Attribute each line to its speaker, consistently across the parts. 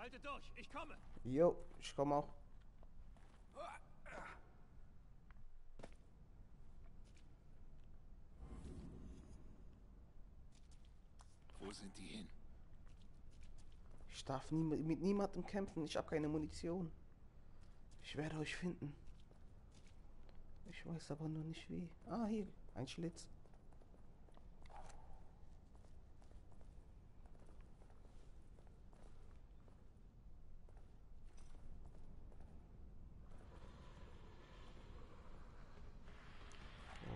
Speaker 1: Haltet durch, ich komme.
Speaker 2: Jo, ich komme auch.
Speaker 3: Wo sind die hin?
Speaker 2: Ich darf nie, mit niemandem kämpfen. Ich habe keine Munition. Ich werde euch finden. Ich weiß aber nur nicht wie. Ah, hier. Ein Schlitz.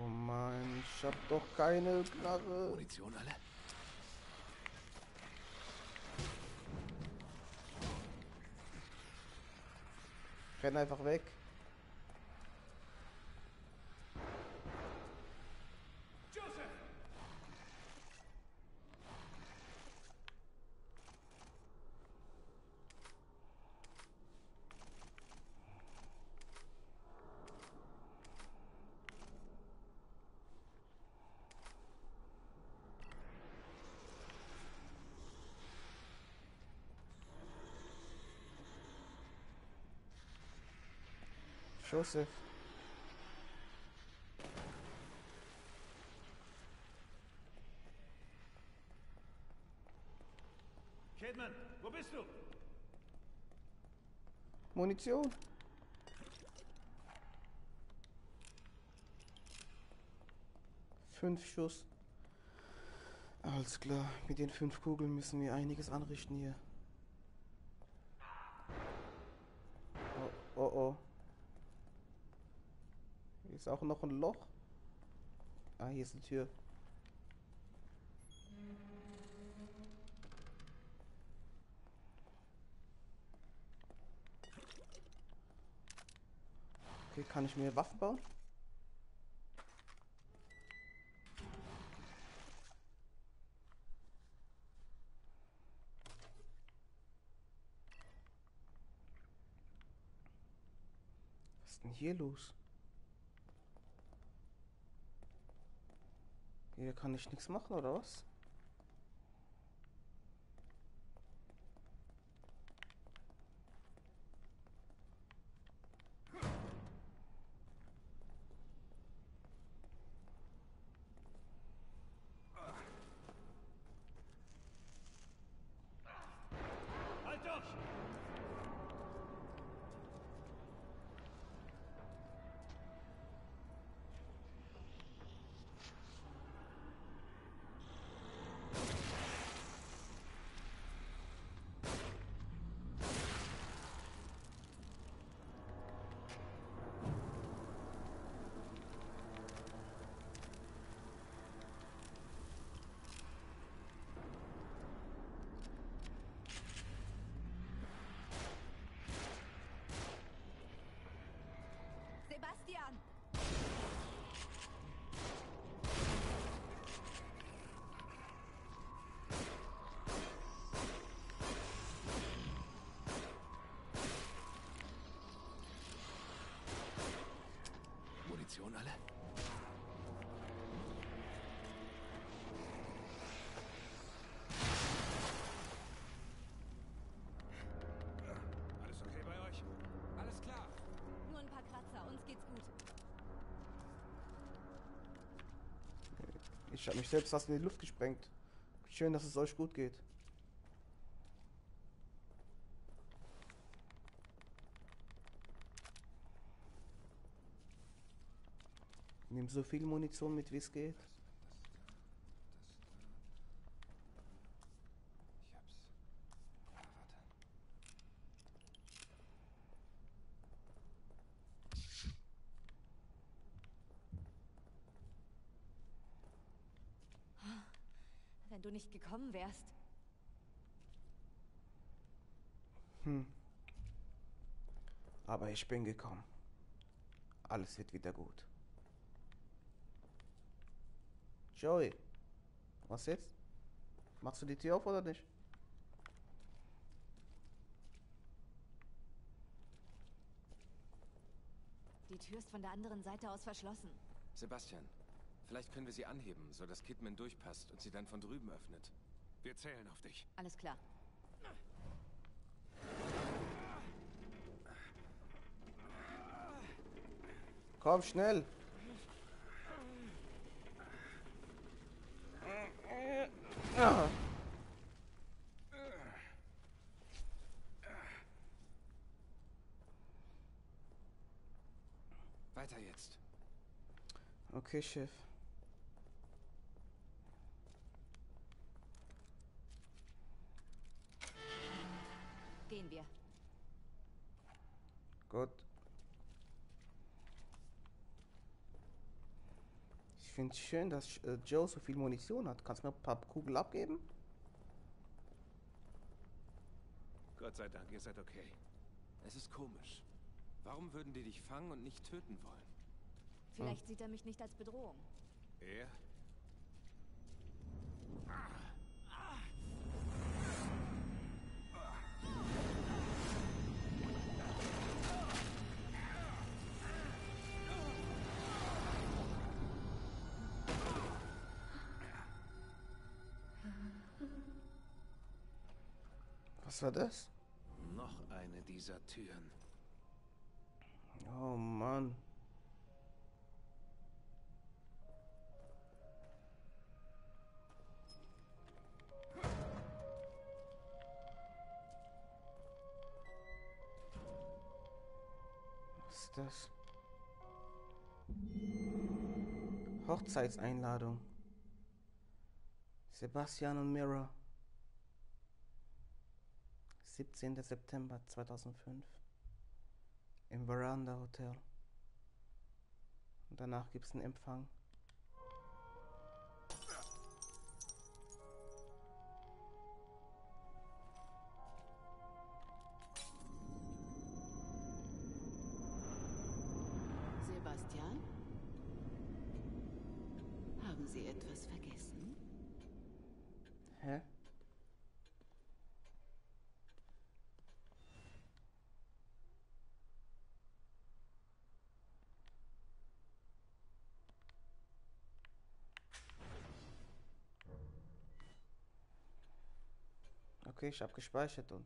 Speaker 2: Oh Mann, ich hab doch keine Knarre.
Speaker 3: Munition alle?
Speaker 2: Renn einfach weg.
Speaker 1: Joseph!
Speaker 2: Joseph.
Speaker 1: Kidman, wo bist du?
Speaker 2: Munition. Fünf Schuss. Alles klar, mit den fünf Kugeln müssen wir einiges anrichten hier. Oh, oh, oh. Ist auch noch ein Loch. Ah, hier ist eine Tür. Okay, kann ich mir Waffen bauen? Was ist denn hier los? Hier kann ich nichts machen, oder was?
Speaker 1: Halt durch!
Speaker 4: Sebastian!
Speaker 3: Munition alle?
Speaker 1: Alles okay bei euch?
Speaker 3: Alles klar.
Speaker 4: Nur ein paar Kratzer, uns geht's gut.
Speaker 2: Ich habe mich selbst fast in die Luft gesprengt. Schön, dass es euch gut geht. Nimm so viel Munition mit, wie es geht.
Speaker 3: Ich hab's. Ah, warte.
Speaker 4: Wenn du nicht gekommen wärst.
Speaker 2: Aber ich bin gekommen. Alles wird wieder gut. Joey, was jetzt? Machst du die Tür auf oder nicht?
Speaker 4: Die Tür ist von der anderen Seite aus verschlossen.
Speaker 3: Sebastian, Vielleicht können wir sie anheben, sodass Kidman durchpasst und sie dann von drüben öffnet.
Speaker 1: Wir zählen auf dich.
Speaker 4: Alles klar.
Speaker 2: Komm, schnell.
Speaker 3: Weiter jetzt.
Speaker 2: Okay, Chef. Finde es schön, dass äh, Joe so viel Munition hat. Kannst du mir ein paar Kugeln abgeben?
Speaker 1: Gott sei Dank, ihr seid okay.
Speaker 3: Es ist komisch. Warum würden die dich fangen und nicht töten wollen?
Speaker 4: Vielleicht sieht er mich nicht als Bedrohung.
Speaker 1: Er?
Speaker 2: Was war das?
Speaker 1: Noch eine dieser Türen.
Speaker 2: Oh Mann. Was ist das? Hochzeitseinladung. Sebastian und Mira. 17. September 2005 im Veranda Hotel. Und danach gibt es einen Empfang.
Speaker 5: Sebastian? Haben Sie etwas vergessen?
Speaker 2: Hä? Okay, ich habe gespeichert und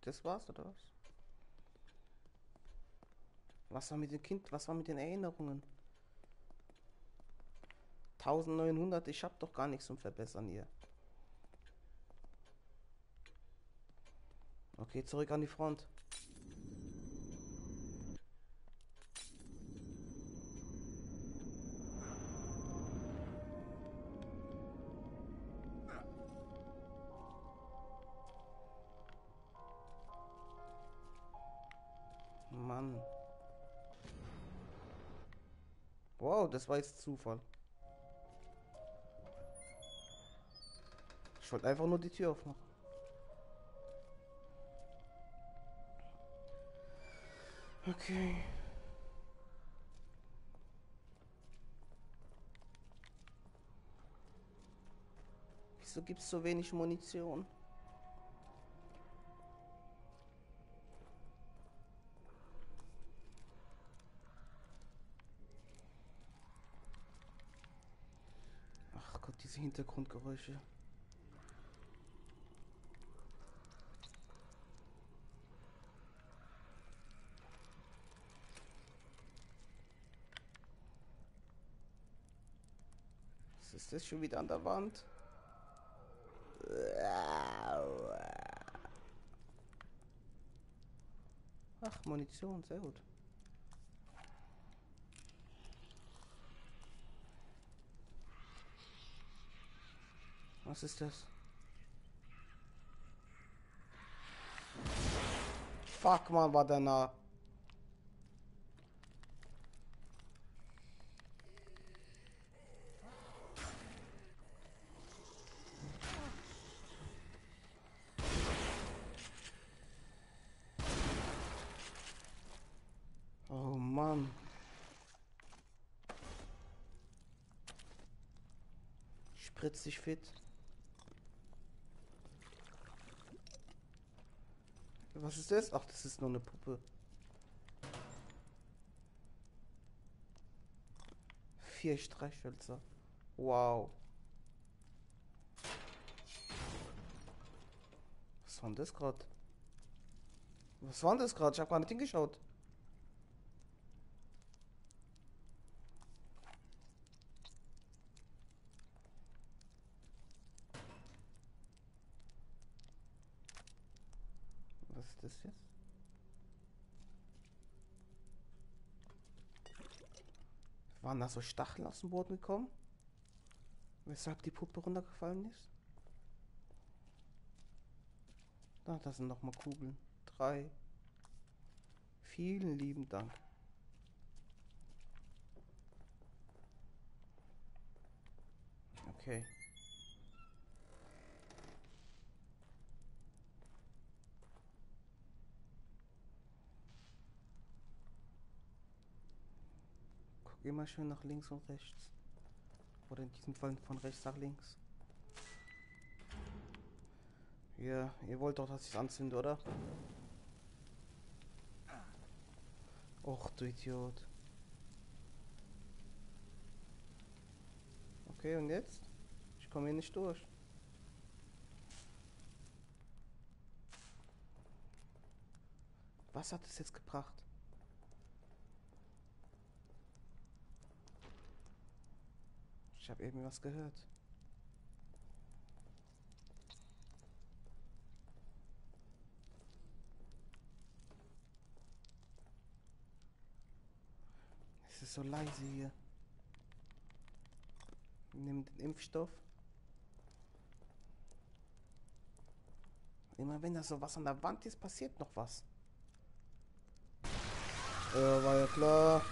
Speaker 2: das war's oder was? Was war mit dem Kind? Was war mit den Erinnerungen? 1900, ich hab doch gar nichts zum Verbessern hier. Okay, zurück an die Front. Das war jetzt Zufall. Ich wollte einfach nur die Tür aufmachen. Okay. Wieso gibt es so wenig Munition? Diese Hintergrundgeräusche. Was ist das schon wieder an der Wand? Ach, Munition, sehr gut. Was ist das? Fuck, man, war der nah. Oh Mann. Spritzig fit. Was ist das? Ach, das ist nur eine Puppe. Vier Streichhölzer. Wow. Was war denn das gerade? Was war denn das gerade? Ich habe gar nicht hingeschaut. Was ist das jetzt? Waren da so Stacheln aus dem Boden gekommen? Weshalb die Puppe runtergefallen ist? Da, das sind noch mal Kugeln. Drei. Vielen lieben Dank. Okay. Immer schön nach links und rechts. Oder in diesem Fall von rechts nach links. Ja, ihr wollt doch, dass ich es anzünde, oder? Och, du Idiot. Okay, und jetzt? Ich komme hier nicht durch. Was hat es jetzt gebracht? Habe eben was gehört. Es ist so leise hier. Nimm den Impfstoff. Immer wenn da so was an der Wand ist, passiert noch was. Ja, war ja klar.